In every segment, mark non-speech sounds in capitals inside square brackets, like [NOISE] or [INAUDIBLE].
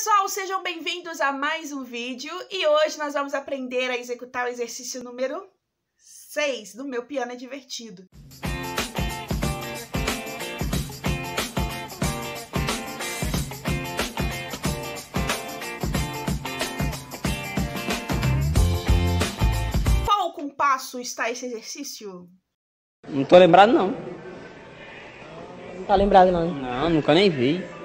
pessoal, sejam bem-vindos a mais um vídeo e hoje nós vamos aprender a executar o exercício número 6 do meu piano é divertido. Qual compasso está esse exercício? Não tô lembrado, não. Tá lembrado não? Não, nunca nem vi.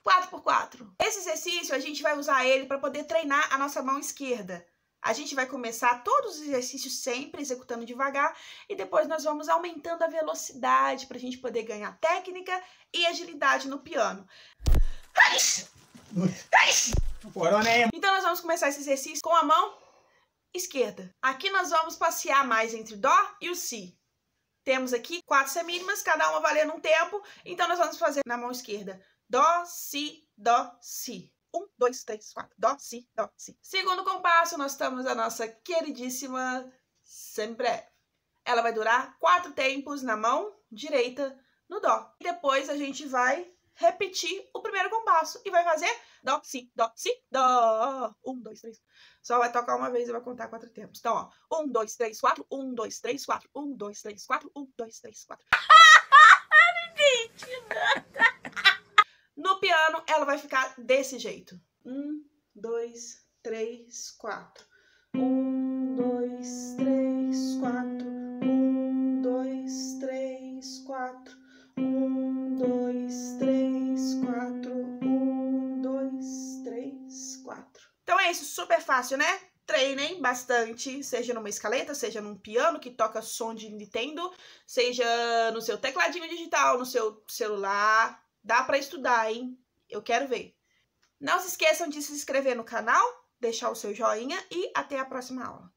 4x4. Esse exercício a gente vai usar ele para poder treinar a nossa mão esquerda. A gente vai começar todos os exercícios sempre executando devagar e depois nós vamos aumentando a velocidade para a gente poder ganhar técnica e agilidade no piano. Então nós vamos começar esse exercício com a mão esquerda. Aqui nós vamos passear mais entre o Dó e o Si. Temos aqui quatro semínimas, cada uma valendo um tempo, então nós vamos fazer na mão esquerda. Dó, Si, Dó, Si. Um, dois, três, quatro. Dó, Si, Dó, Si. Segundo compasso, nós estamos a nossa queridíssima sempre. Ela vai durar quatro tempos na mão direita no Dó. E depois a gente vai repetir o primeiro compasso e vai fazer Dó, Si, Dó, Si, Dó. Um, dois, três. Só vai tocar uma vez e vai contar quatro tempos. Então, ó. Um, dois, três, quatro. Um, dois, três, quatro. Um, dois, três, quatro. Um, dois, três, quatro. [LAUGHS] Piano, ela vai ficar desse jeito. Um, dois, três, quatro. Um, dois, três, quatro. Um, dois, três, quatro. Um, dois, três, quatro. Um, dois, três, quatro. Então é isso, super fácil, né? Treinem bastante, seja numa escaleta, seja num piano que toca som de Nintendo, seja no seu tecladinho digital, no seu celular. Dá para estudar, hein? Eu quero ver. Não se esqueçam de se inscrever no canal, deixar o seu joinha e até a próxima aula.